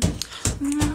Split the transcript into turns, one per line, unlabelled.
Mm-hmm.